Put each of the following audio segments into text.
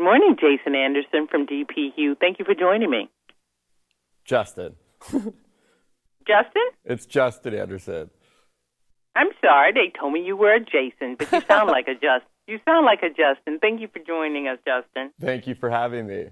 Good morning, Jason Anderson from dpHUE. Thank you for joining me. Justin. Justin? It's Justin Anderson. I'm sorry, they told me you were a Jason, but you sound like a Justin. You sound like a Justin. Thank you for joining us, Justin. Thank you for having me.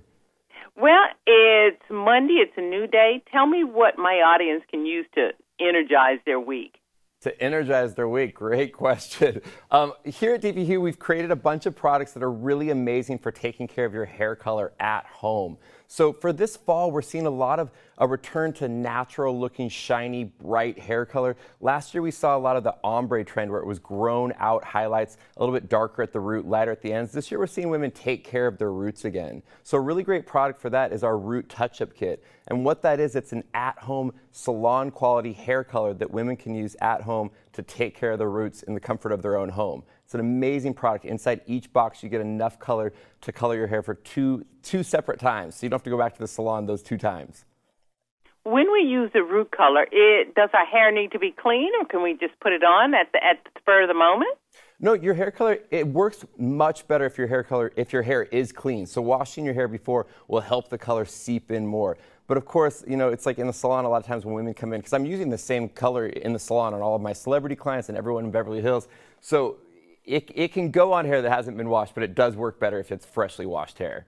Well, it's Monday, it's a new day. Tell me what my audience can use to energize their week. To energize their week, great question. Um, here at dpHUE, we've created a bunch of products that are really amazing for taking care of your hair color at home. So for this fall, we're seeing a lot of a return to natural looking, shiny, bright hair color. Last year, we saw a lot of the ombre trend where it was grown out highlights, a little bit darker at the root, lighter at the ends. This year, we're seeing women take care of their roots again. So a really great product for that is our Root Touch-Up Kit. And what that is, it's an at-home salon quality hair color that women can use at home to take care of their roots in the comfort of their own home. It's an amazing product. Inside each box, you get enough color to color your hair for two, two separate times. So you don't have to go back to the salon those two times. When we use the root color, it, does our hair need to be clean, or can we just put it on at the at the spur of the moment? No, your hair color it works much better if your hair color if your hair is clean. So washing your hair before will help the color seep in more. But of course, you know, it's like in the salon a lot of times when women come in because I'm using the same color in the salon on all of my celebrity clients and everyone in Beverly Hills. So it, it can go on hair that hasn't been washed, but it does work better if it's freshly washed hair.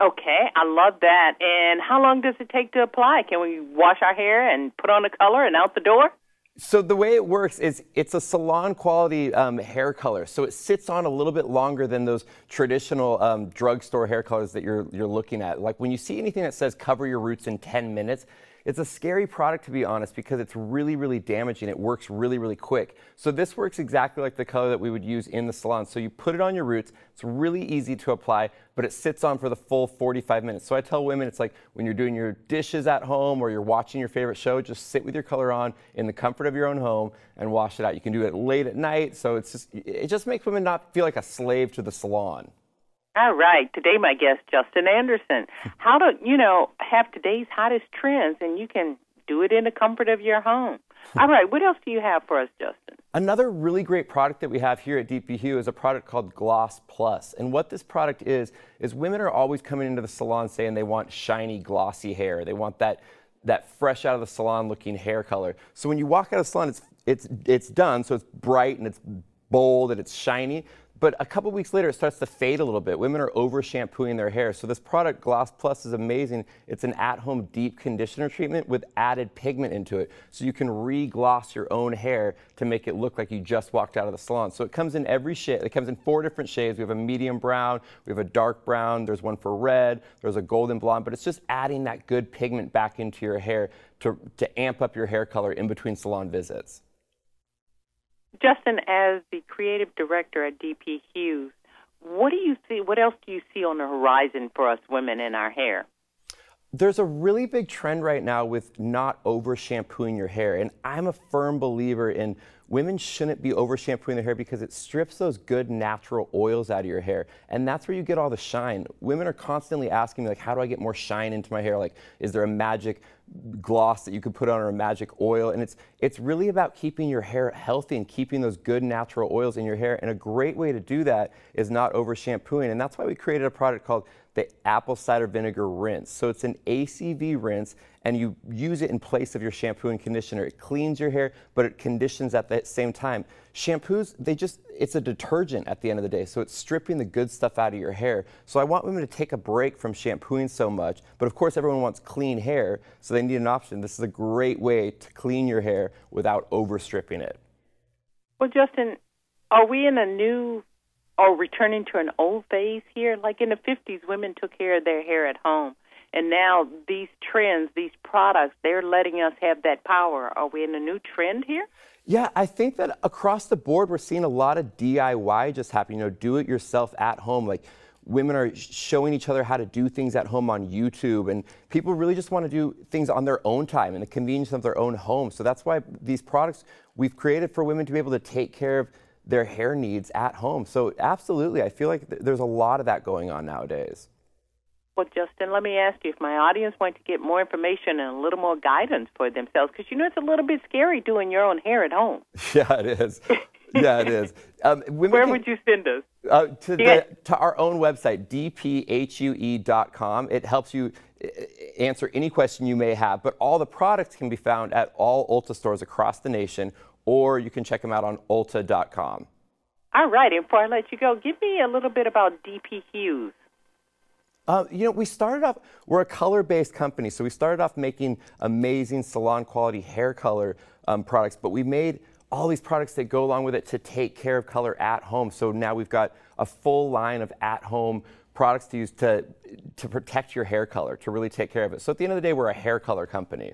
Okay, I love that. And how long does it take to apply? Can we wash our hair and put on the color and out the door? So the way it works is it's a salon quality um, hair color. So it sits on a little bit longer than those traditional um, drugstore hair colors that you're, you're looking at. Like when you see anything that says cover your roots in 10 minutes, it's a scary product to be honest because it's really, really damaging. It works really, really quick. So this works exactly like the color that we would use in the salon. So you put it on your roots. It's really easy to apply, but it sits on for the full 45 minutes. So I tell women it's like when you're doing your dishes at home or you're watching your favorite show, just sit with your color on in the comfort of your own home and wash it out. You can do it late at night. So it's just, it just makes women not feel like a slave to the salon. All right. Today, my guest, Justin Anderson. How to, you know, have today's hottest trends, and you can do it in the comfort of your home. All right. What else do you have for us, Justin? Another really great product that we have here at dpHUE is a product called Gloss Plus. And what this product is, is women are always coming into the salon saying they want shiny, glossy hair. They want that, that fresh out of the salon looking hair color. So when you walk out of the salon, it's, it's, it's done, so it's bright and it's bold and it's shiny. But a couple weeks later, it starts to fade a little bit. Women are over shampooing their hair. So this product, Gloss Plus, is amazing. It's an at-home deep conditioner treatment with added pigment into it. So you can re-gloss your own hair to make it look like you just walked out of the salon. So it comes in every shade. It comes in four different shades. We have a medium brown, we have a dark brown, there's one for red, there's a golden blonde, but it's just adding that good pigment back into your hair to, to amp up your hair color in between salon visits. Justin, as the creative director at DP Hughes, what do you see? What else do you see on the horizon for us women in our hair? There's a really big trend right now with not over shampooing your hair. And I'm a firm believer in women shouldn't be over shampooing their hair because it strips those good natural oils out of your hair. And that's where you get all the shine. Women are constantly asking me, like, how do I get more shine into my hair? Like, is there a magic gloss that you could put on or a magic oil? And it's, it's really about keeping your hair healthy and keeping those good natural oils in your hair. And a great way to do that is not over shampooing. And that's why we created a product called the apple cider vinegar rinse. So it's an ACV rinse, and you use it in place of your shampoo and conditioner. It cleans your hair, but it conditions at the same time. Shampoos, they just, it's a detergent at the end of the day, so it's stripping the good stuff out of your hair. So I want women to take a break from shampooing so much, but of course everyone wants clean hair, so they need an option. This is a great way to clean your hair without over stripping it. Well, Justin, are we in a new or returning to an old phase here? Like in the 50s, women took care of their hair at home. And now these trends, these products, they're letting us have that power. Are we in a new trend here? Yeah, I think that across the board, we're seeing a lot of DIY just happen. You know, do it yourself at home. Like women are showing each other how to do things at home on YouTube, and people really just want to do things on their own time in the convenience of their own home. So that's why these products we've created for women to be able to take care of their hair needs at home. So absolutely, I feel like th- there's a lot of that going on nowadays. Well, Justin, let me ask you if my audience wants to get more information and a little more guidance for themselves, because you know it's a little bit scary doing your own hair at home. Yeah, it is. yeah, it is. Um, Where can, would you send us? Uh, to, Yeah. the, to our own website, dphue.com. It helps you uh, answer any question you may have, but all the products can be found at all Ulta stores across the nation, or you can check them out on ulta.com. All right, and before I let you go, give me a little bit about DP Hughes. Uh, you know, we started off, we're a color based company, so we started off making amazing salon quality hair color um, products, but we made all these products that go along with it to take care of color at home. So now we've got a full line of at home products to use to, to protect your hair color, to really take care of it. So at the end of the day, we're a hair color company.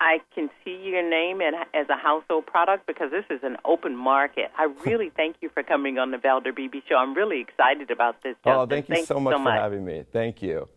I can see your name and as a household product because this is an open market. I really thank you for coming on the Valder Beebe Show. I'm really excited about this. Oh, Justin. thank you Thanks so much so for having me. Thank you.